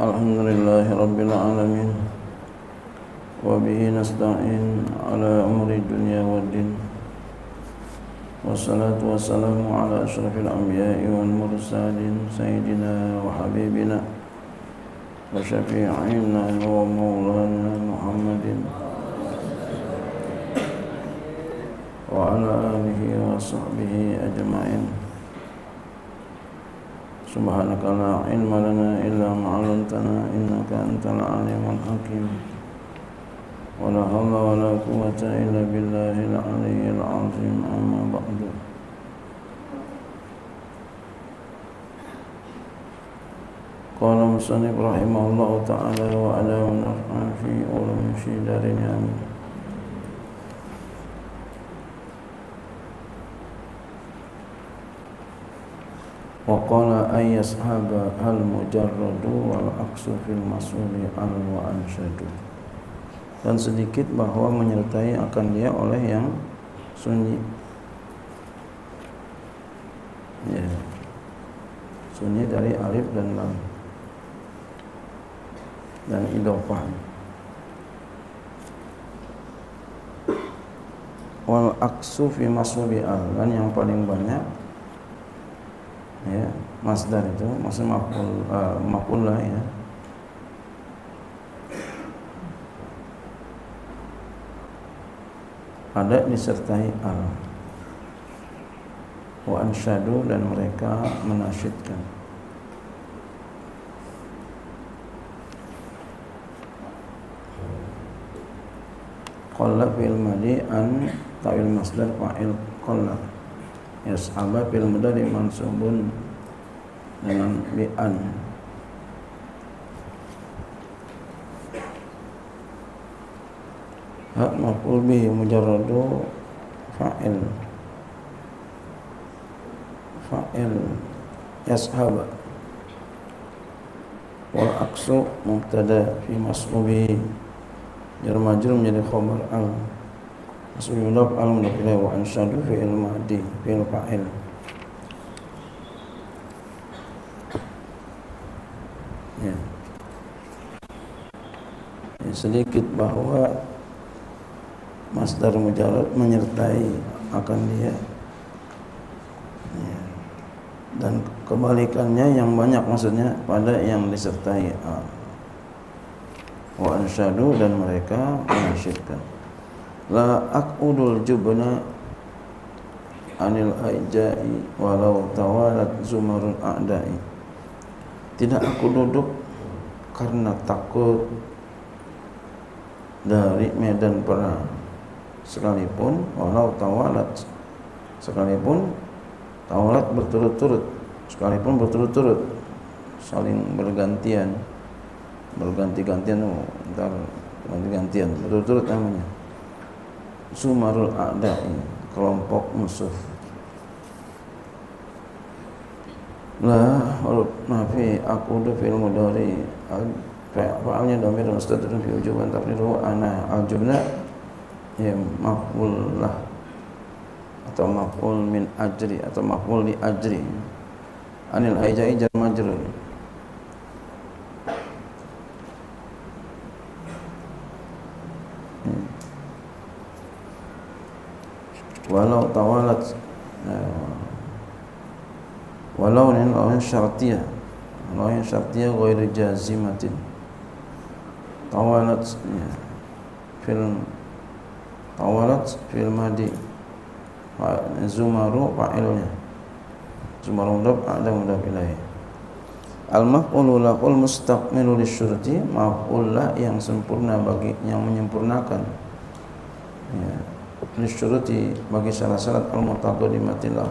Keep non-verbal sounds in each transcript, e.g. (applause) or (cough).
الحمد لله رب العالمين وبه نستعين على أمر الدنيا والدين والصلاة والسلام على أشرف الأنبياء والمرسلين سيدنا وحبيبنا وشفيعنا ومولانا محمد وعلى آله وصحبه أجمعين. سبحانك لا علم لنا إلا ما علمتنا إنك أنت العليم الحكيم. ولا حول ولا قوة إلا بالله العلي العظيم أما بعد. قال مصنف رحمه الله تعالى وعلى ونفع في علوم في دارنا آمين وقال أن يصحب المجرد والعكس في المسؤول al wa ansyadu dan sedikit bahwa menyertai akan dia oleh yang sunyi ya. sunyi dari alif dan lam dan idofah wal aksu fi masubi al dan yang paling banyak ya masdar itu maksud maful uh, maful lah ya. Ada disertai al wa ansyadu dan mereka menasyidkan qalla fil madi an ta'il masdar fa'il qalla yas'aba fil mudari mansubun dengan bi'an. Hak maf'ul bihi mujarradu fa'il. Fa'il. Yashaba wal aksu mubtada fi mas'ubihi jar majrur menjadi khabar al Masuk yudhaf al mudhaf ilaih wa ansyadu fi'il mahdi fi'il fa'il ya. ya. sedikit bahwa masdar mujarad menyertai akan dia ya. dan kebalikannya yang banyak maksudnya pada yang disertai wa ansyadu dan mereka menasyidkan la aqudul jubna anil aijai walau tawalat zumarun a'dai. Tidak aku duduk karena takut dari medan perang. Sekalipun walau tawalat sekalipun tawalat berturut-turut sekalipun berturut-turut saling bergantian berganti-gantian oh, ntar ganti-gantian berturut-turut namanya Sumarul A'da'i kelompok musuh. La huruf nafi aqudu fil mudari fa'alnya damir mustadrun fi ujuban taqdiru ana al-jumla ya maf'ul lah. Atau maf'ul min ajri atau maf'ul li ajri. Anil aijai jar majrur walau tawalat uh, walau ini lawan syartiyah lawan syartiyah ghairu jazimatin. Tawalat ya, fil tawalat fil madi zumaru fa'ilnya zumaru mudab ada mudab ilaih. Al maf'ulu lahul mustaqmilu lisyurti maf'ul yang sempurna bagi yang menyempurnakan lisyuruti bagi syarat-syarat al-mutaqaddimati lah.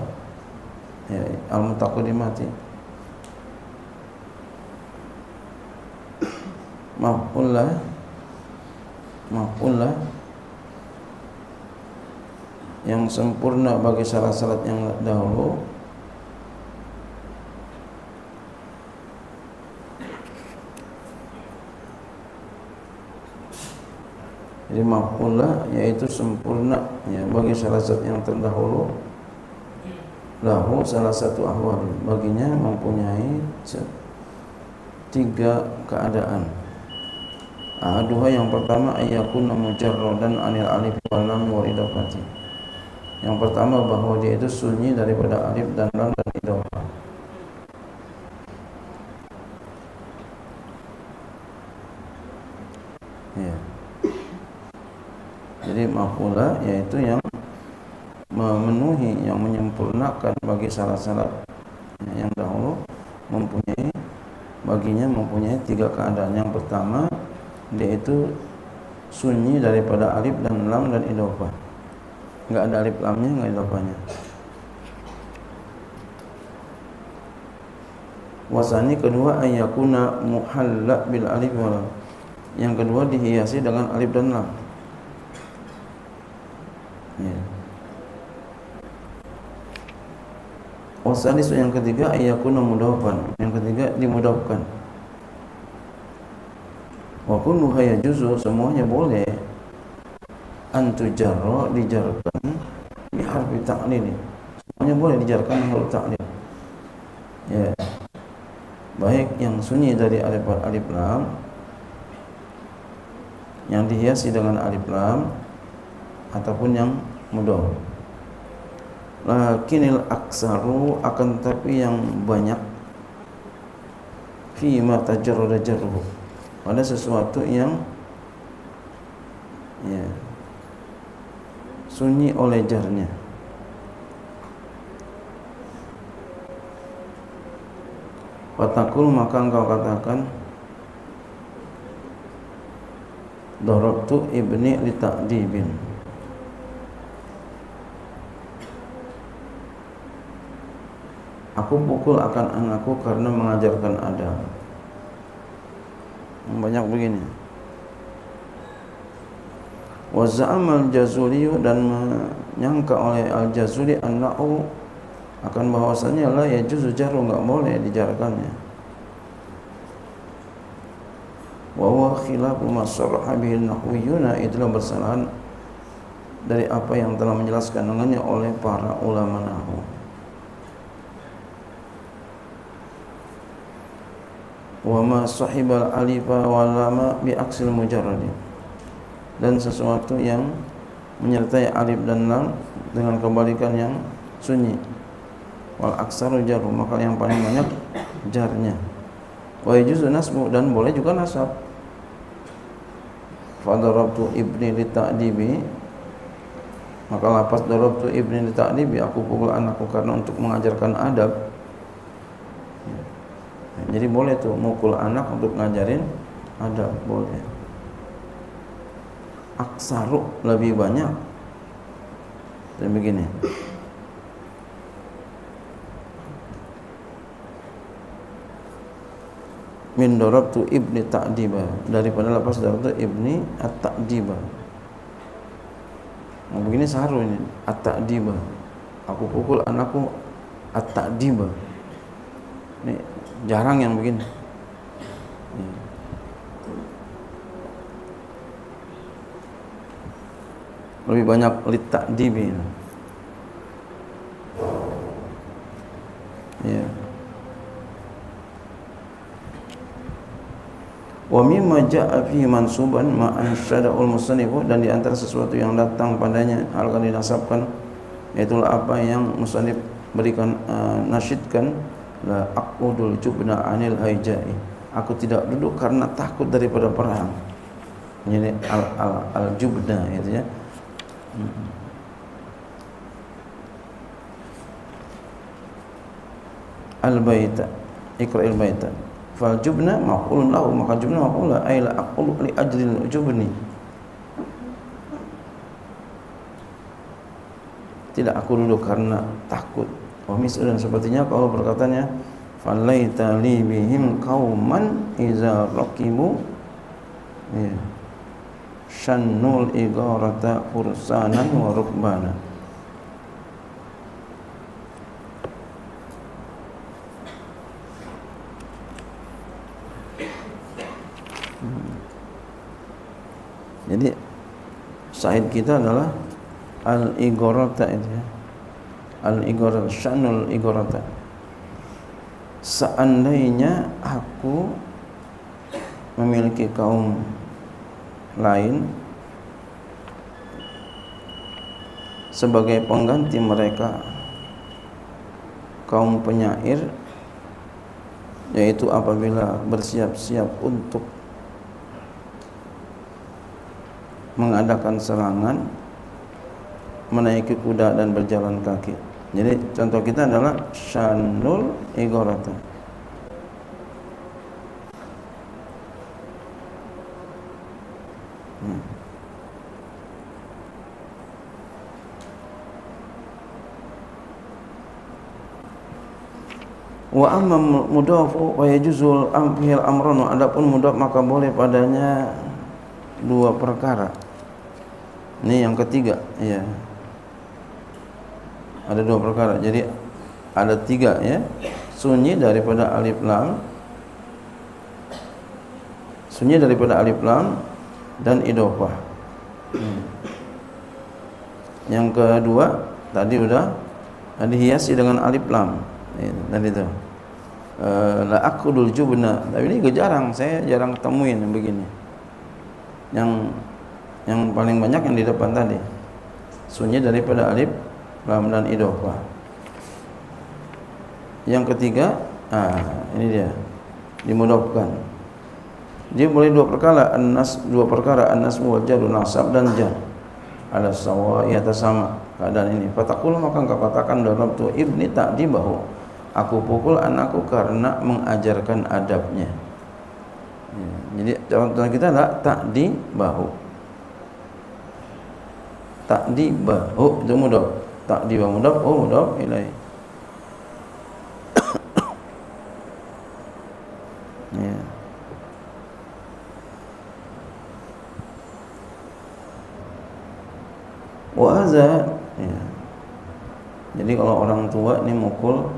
Ya al-mutaqaddimati. Maf'ullah maf'ullah yang sempurna bagi syarat-syarat yang dahulu Jadi maf'ullah yaitu sempurna ya bagi salah satu yang terdahulu lahu salah satu ahwal baginya mempunyai tiga keadaan Aduha yang pertama ayakuna mujarradan anil alif wal lam. Yang pertama bahwa dia itu sunyi daripada alif dan lam dan idafah. Mafula yaitu yang memenuhi yang menyempurnakan bagi salah-salah yang dahulu mempunyai baginya mempunyai tiga keadaan. Yang pertama dia itu sunyi daripada alif dan lam dan idofah enggak ada alif lamnya enggak idofahnya wasani kedua ayakuna muhalla bil alif wal yang kedua dihiasi dengan alif dan lam ya. Wasani yang ketiga ayakuna mudawfan yang ketiga dimudawkan wa kulluha yajuzu semuanya boleh antujarra dijarkan bi harfi ta'lil. Semuanya boleh dijarkan huruf ta'lil. Ya. Baik yang sunyi dari alif alif lam yang dihiasi dengan alif lam ataupun yang mudah lakinil aksaru akan tapi yang banyak fi ma tajarrada pada sesuatu yang ya sunyi oleh jarnya. Watakul maka engkau katakan Dorobtu ibni li ta'dibin Aku pukul akan anakku karena mengajarkan adab banyak begini. Wa za'ama al-jazuli dan menyangka oleh al-jazuli annahu akan bahwasanya la yajuzu jaru enggak boleh dijarkannya. Wa huwa khilafu ma sarraha itulah bersalahan dari apa yang telah menjelaskan dengannya oleh para ulama nahwu wa ma sahibal alifa wal bi aksil mujarrad dan sesuatu yang menyertai alif dan lam dengan kebalikan yang sunyi. Wal aksaru maka yang paling banyak jarnya. Wa yajuzu nasbu dan boleh juga nasab. Fadarabtu ibni li ta'dibi. Maka lapas darabtu ibni li ta'dibi aku pukul anakku karena untuk mengajarkan adab jadi boleh tuh mukul anak untuk ngajarin ada boleh. Aksaru lebih banyak. Dan begini. Min darabtu ibni ta'diba. Daripada lepas darabtu ibni at-ta'diba. Nah, begini saru ini. At-ta'diba. Aku pukul anakku at-ta'diba. Ini jarang yang begini. Ya. lebih banyak litak dibi ya wa mimma ja'a fihi mansuban ma ansyada'ul musannif dan di antara sesuatu yang datang padanya hal yang dinasabkan yaitu apa yang musannif berikan uh, nasyidkan la aqudul jubna anil haijai. Aku tidak duduk karena takut daripada perang. Jadi al al, al jubna itu ya. Al baita ikra al baita. Fal jubna maqulun lahu maka jubna maqula ay la aqulu li ajli al jubni. Tidak aku duduk karena takut wa dan sepertinya kalau berkatanya falaita li bihim qauman iza raqibu ya syannul igarata fursanan wa rukbana. Hmm. jadi sahid kita adalah al-igorata itu ya al-igorata syanul igorata seandainya aku memiliki kaum lain sebagai pengganti mereka kaum penyair yaitu apabila bersiap-siap untuk mengadakan serangan menaiki kuda dan berjalan kaki. Jadi contoh kita adalah syanul igorata. Hmm. Wa amma mudafu wa yajuzul amhil amrun adapun mudaf maka boleh padanya dua perkara. Ini yang ketiga, ya. Ada dua perkara. Jadi ada tiga ya. Sunyi daripada alif lam. Sunyi daripada alif lam dan idofah. Hmm. Yang kedua tadi udah dihiasi dengan alif lam. Dan itu. Uh, la akudul jubna. Tapi ini jarang, saya jarang temuin yang begini. Yang yang paling banyak yang di depan tadi sunyi daripada alif lam dan idofah yang ketiga ah ini dia. Dimudahkan. Dia boleh dua perkara anas dua perkara anas wal jadu nasab dan jar. Ada sawa ya sama keadaan ini. Fatakul maka engkau katakan dalam tu ibni tak bahu. Aku pukul anakku karena mengajarkan adabnya. Ya, jadi contoh kita adalah tak di bahu. Takdiba oh itu mudaf mudaf oh mudaf ilai ya wa ya. jadi kalau orang tua ini mukul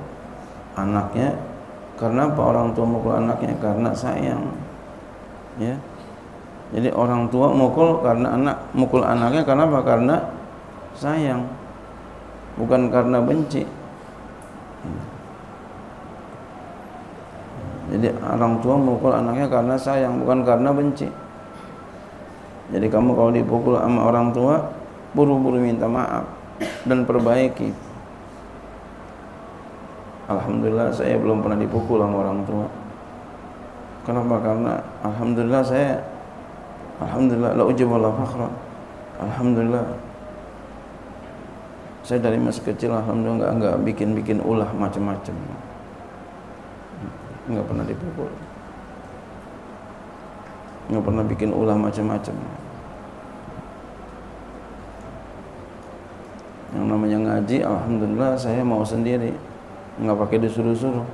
anaknya karena apa orang tua mukul anaknya karena sayang ya jadi orang tua mukul karena anak mukul anaknya karena apa? Karena sayang. Bukan karena benci. Jadi orang tua mukul anaknya karena sayang, bukan karena benci. Jadi kamu kalau dipukul sama orang tua, buru-buru minta maaf dan perbaiki. Alhamdulillah saya belum pernah dipukul sama orang tua. Kenapa? Karena alhamdulillah saya Alhamdulillah la ujib wala fakhra. Alhamdulillah. Saya dari masih kecil alhamdulillah enggak enggak bikin-bikin ulah macam-macam. Enggak pernah dipukul. Enggak pernah bikin ulah macam-macam. Yang namanya ngaji alhamdulillah saya mau sendiri. Enggak pakai disuruh-suruh.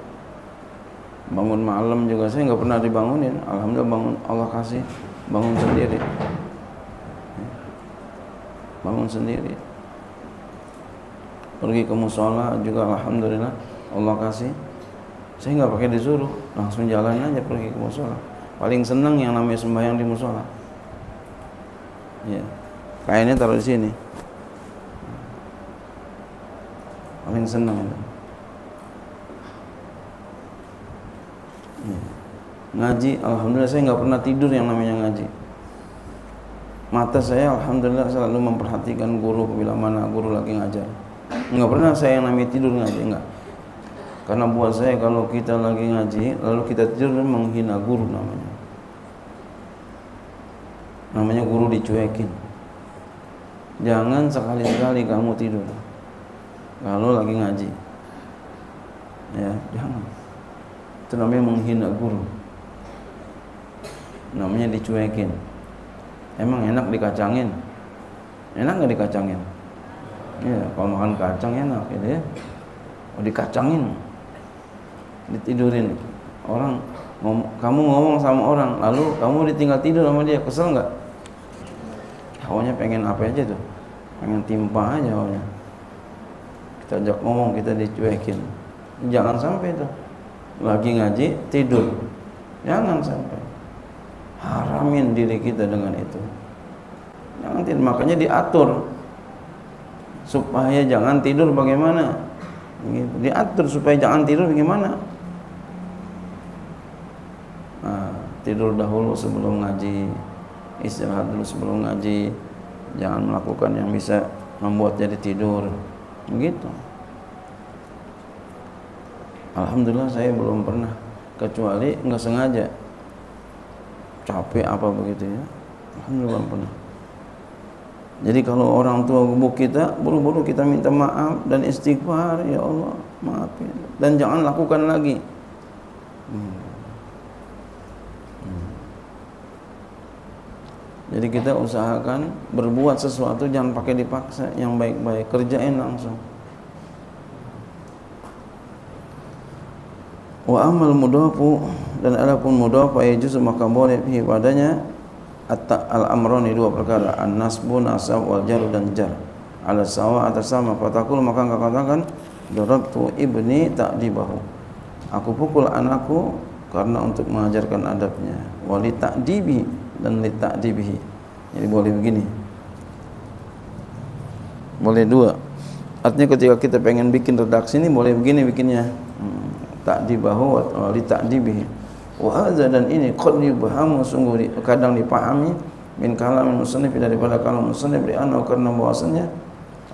Bangun malam juga saya enggak pernah dibangunin. Alhamdulillah bangun Allah kasih bangun sendiri bangun sendiri pergi ke musola juga alhamdulillah. Allah kasih. Saya nggak pakai disuruh langsung jalan aja pergi ke musola. Paling senang yang namanya sembahyang di musola. Ya kayaknya taruh di sini. Paling senang itu. Ya ngaji alhamdulillah saya nggak pernah tidur yang namanya ngaji. Mata saya alhamdulillah selalu memperhatikan guru bila mana guru lagi ngajar nggak pernah saya yang namanya tidur ngaji enggak karena buat saya kalau kita lagi ngaji lalu kita tidur menghina guru namanya. Namanya guru dicuekin. Jangan sekali-sekali kamu tidur kalau lagi ngaji. Ya jangan. Itu namanya menghina guru. Namanya dicuekin. Emang enak dikacangin? Enak nggak dikacangin ya kalau makan kacang enak gitu ya. Oh dikacangin ditidurin. Orang ngom, kamu ngomong sama orang lalu kamu ditinggal tidur sama dia kesel nggak? Hawanya pengen apa aja tuh? Pengen timpa aja hawanya kita ajak ngomong kita dicuekin. Jangan sampai tuh. Lagi ngaji tidur. Jangan sampai. Haramin diri kita dengan itu. Jangan tidur. Makanya diatur supaya jangan tidur bagaimana? Gitu. diatur supaya jangan tidur bagaimana? Nah, tidur dahulu sebelum ngaji istirahat dulu sebelum ngaji. Jangan melakukan yang bisa membuat jadi tidur. Begitu. Alhamdulillah saya belum pernah kecuali nggak sengaja. Capek apa begitu ya? Alhamdulillah belum pernah jadi kalau orang tua gubuk kita buru-buru kita minta maaf dan istighfar ya Allah maafin dan jangan lakukan lagi hmm. Hmm. Jadi kita usahakan berbuat sesuatu jangan pakai dipaksa, yang baik-baik kerjain langsung. Wa amal mudafu dan adapun mudafu yajuz maka boleh padanya al amrani dua perkara. An nasbu nasab wal jar dan jar. Ala sawa atas sama. Fatakul maka engkau katakan darabtu ibni ta'dibahu. Aku pukul anakku karena untuk mengajarkan adabnya. Wali ta'dibi dan li ta'dibihi. Jadi boleh begini. Boleh dua. Artinya ketika kita pengen bikin redaksi ini boleh begini bikinnya. Hmm, ta'dibahu wa li ta'dibihi wa dan ini qad yubhamu sungguh kadang dipahami min kalam musannif daripada kalam musannif di anna karena bahwasanya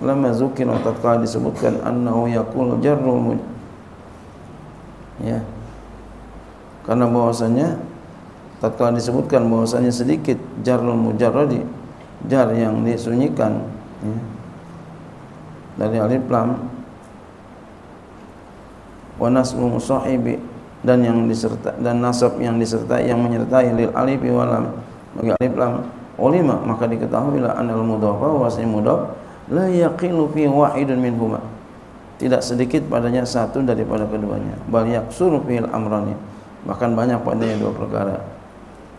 lama zukir tatkala disebutkan annahu yaqul jarrul ya. Karena bahwasanya tatkala disebutkan bahwasanya sedikit jarrul mujarradi jar yang disunyikan ya, dari alif lam wa nasbu musahibi dan yang diserta dan nasab yang disertai yang menyertai lil alif wa lam. Bagi alif lam ulima maka diketahuilah anal mudhafa wa mudhaf la yaqilu fi wahidun minhuma. Tidak sedikit padanya satu daripada keduanya. Bal yaksuru fil amrani. Bahkan banyak padanya dua perkara.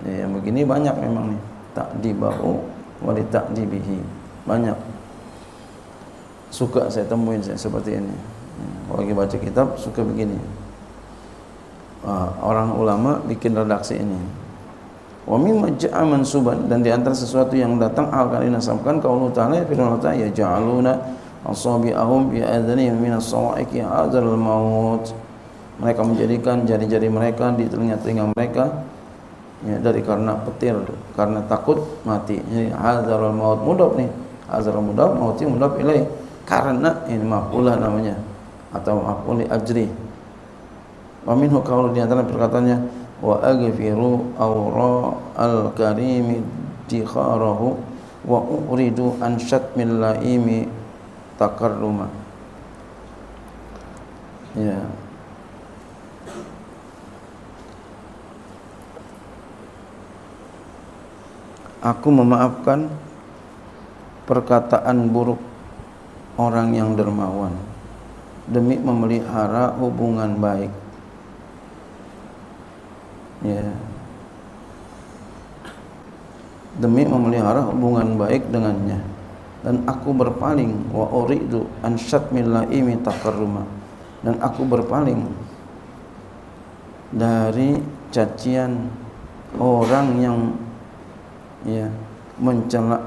Ya, begini banyak memang nih. Tak dibahu wa tak dibihi banyak. Suka saya temuin saya seperti ini. Kalau lagi baca kitab suka begini uh, orang ulama bikin redaksi ini. Wa mimma ja'a mansuban dan di antara sesuatu yang datang hal kali nasabkan qaulu ta'ala firman Allah ya ja'aluna asabi'ahum bi adhanihim min as-sawa'iqi hadzal maut. Mereka menjadikan jari-jari mereka di telinga-telinga mereka ya, dari karena petir, karena takut mati. Jadi hadzal maut mudab nih. Hadzal mudab mauti mudab ilaih. Karena ini mafulah namanya atau maf'ul ajri wa minhu qawlu di antara perkataannya wa aghfiru awra al karimi dikharahu wa uridu an syatmil laimi takarruma ya. Aku memaafkan perkataan buruk orang yang dermawan demi memelihara hubungan baik ya demi memelihara hubungan baik dengannya. Dan aku berpaling wa uridu an laimi takarruma dan aku berpaling dari cacian orang yang ya mencela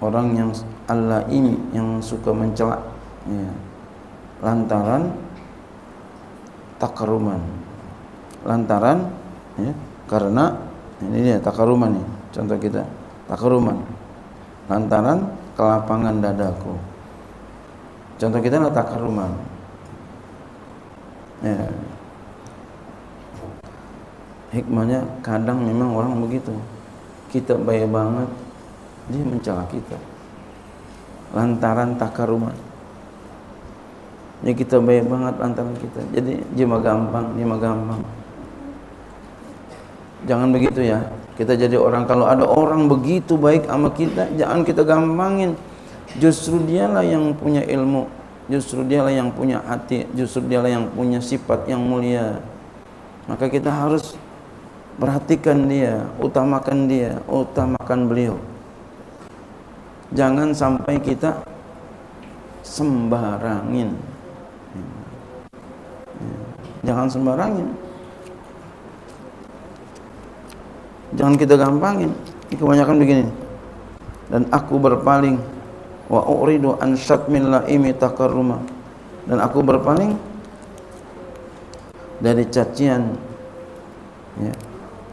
orang yang al-laimi yang suka mencela ya lantaran takaruman lantaran ya, karena ini dia takaruman nih contoh kita takaruman. Lantaran kelapangan dadaku. Contoh kita adalah takaruman. Ya. hikmahnya kadang memang orang begitu. Kita baik banget dia mencela kita. Lantaran takaruman. Ya kita baik banget lantaran kita. Jadi dia mah gampang dia mah gampang Jangan begitu ya. Kita jadi orang kalau ada orang begitu baik sama kita, jangan kita gampangin. Justru dialah yang punya ilmu, justru dialah yang punya hati, justru dialah yang punya sifat yang mulia. Maka kita harus perhatikan dia, utamakan dia, utamakan beliau. Jangan sampai kita sembarangin. Jangan sembarangin. Jangan kita gampangin. Ini kebanyakan begini. Dan aku berpaling wa uridu an syatmin laimi takarruma. Dan aku berpaling dari cacian ya,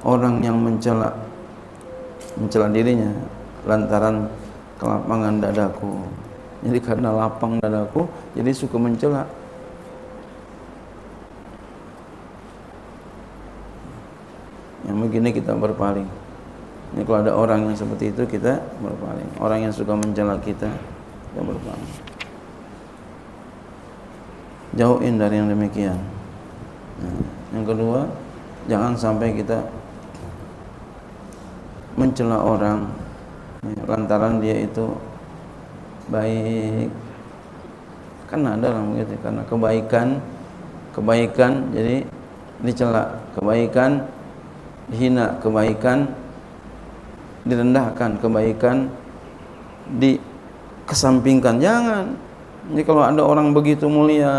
orang yang mencela mencela dirinya lantaran kelapangan dadaku jadi karena lapang dadaku jadi suka mencela begini kita berpaling. Ini kalau ada orang yang seperti itu kita berpaling. Orang yang suka mencela kita kita berpaling. Jauhin dari yang demikian. Nah, yang kedua jangan sampai kita mencela orang. Ya, lantaran dia itu baik. Kan ada orang begitu karena kebaikan kebaikan jadi dicela. Kebaikan dihina kebaikan direndahkan kebaikan dikesampingkan. Jangan. Jadi kalau ada orang begitu mulia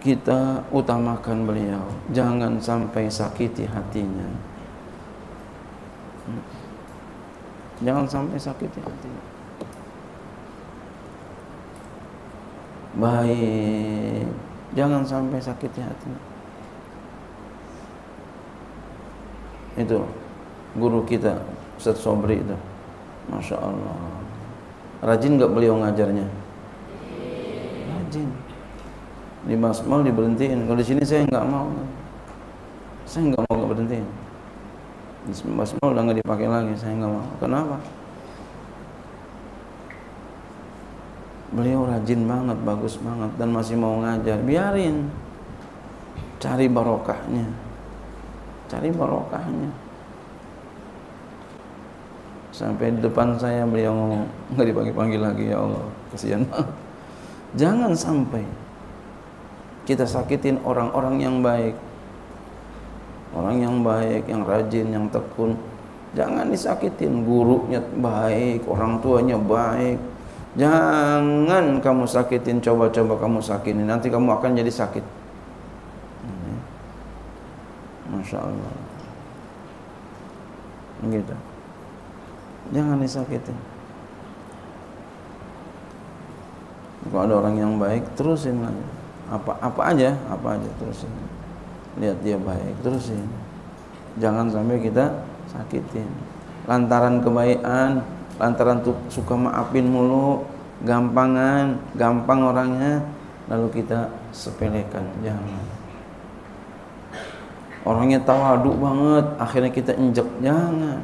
kita utamakan beliau. Jangan sampai sakiti hatinya. Jangan sampai sakiti hatinya. Baik. Jangan sampai sakiti hatinya itu guru kita Ustaz Sobri itu. Masya Allah. Rajin gak beliau ngajarnya? Rajin. Di Basmal diberhentiin. Kalau di sini saya nggak mau. Saya nggak mau nggak berhentiin. Di Basmal udah nggak dipakai lagi saya nggak mau. Kenapa? Beliau rajin banget bagus banget dan masih mau ngajar. Biarin. Cari barokahnya cari barokahnya. Sampai di depan saya beliau ngomong nggak dipanggil panggil lagi ya Allah kasihan. (laughs) Jangan sampai kita sakitin orang-orang yang baik. Orang yang baik yang rajin yang tekun. Jangan disakitin gurunya baik orang tuanya baik. Jangan kamu sakitin coba-coba kamu sakitin nanti kamu akan jadi sakit Masya Allah. Gitu. Jangan disakitin. Kalau ada orang yang baik terusin lagi apa apa aja apa aja terusin. Lihat dia baik terusin. Jangan sampai kita sakitin. Lantaran kebaikan lantaran suka maafin mulu gampangan gampang orangnya lalu kita sepelekan. Jangan orangnya tawadu banget. Akhirnya kita injek. Jangan.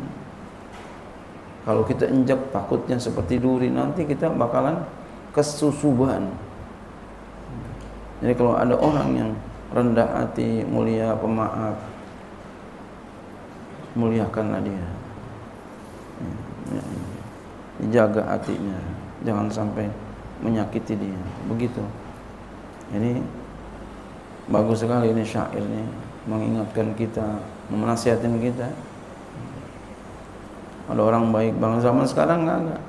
Kalau kita injek takutnya seperti duri. Nanti kita bakalan kesusuban. Jadi kalau ada orang yang rendah hati, mulia, pemaaf, muliakanlah dia. Jaga hatinya, jangan sampai menyakiti dia. Begitu. Ini bagus sekali ini syair ini mengingatkan kita, menasihatin kita. Ada orang baik banget zaman sekarang enggak enggak.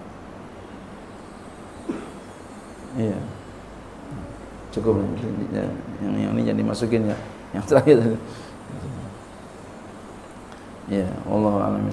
Iya. Cukup yang, yang ini jadi masukin ya. Yang terakhir. Ya Allah alam